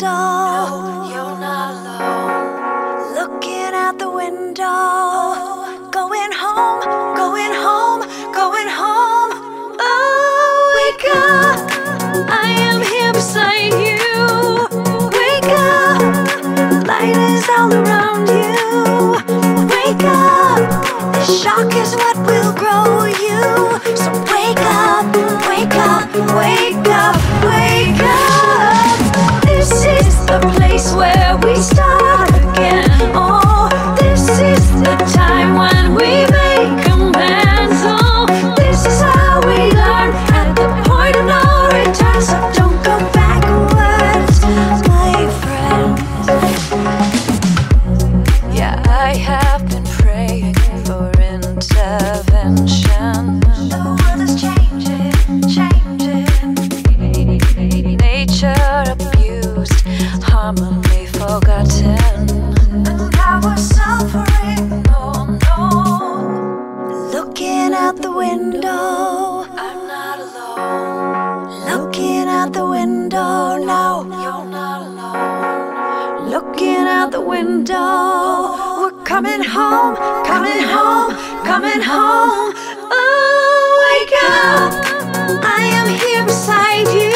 window. No, you're not alone. Looking out the window. Going home, going home, going home. Oh, wake up. I am here beside you. Wake up. Light is all around. window, no, you're not alone. Looking out the window, we're coming home, coming home, coming home. Oh, wake up, I am here beside you.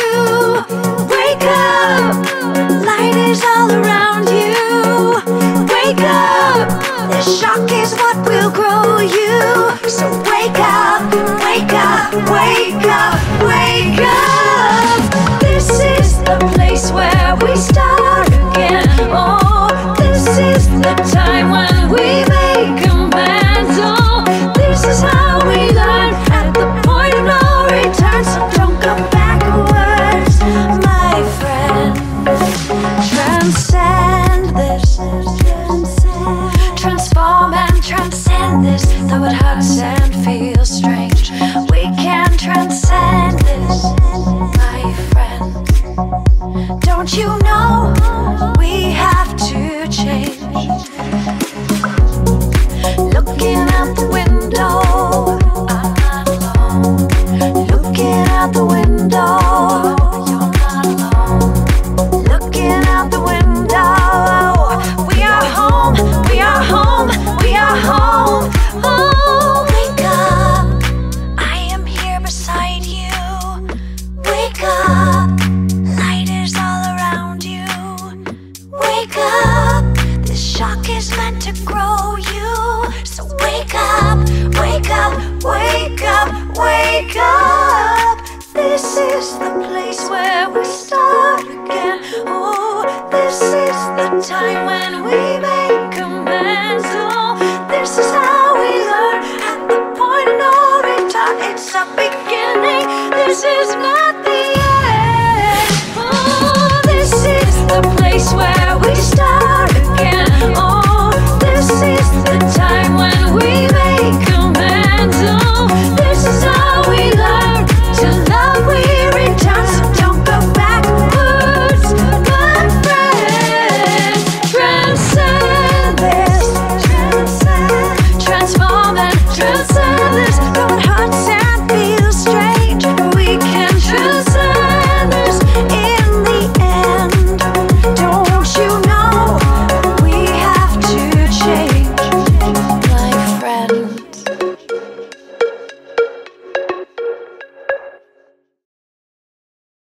that would hurt to grow you. So wake up, wake up, wake up, wake up. This is the place where we start again. Oh, this is the time when we.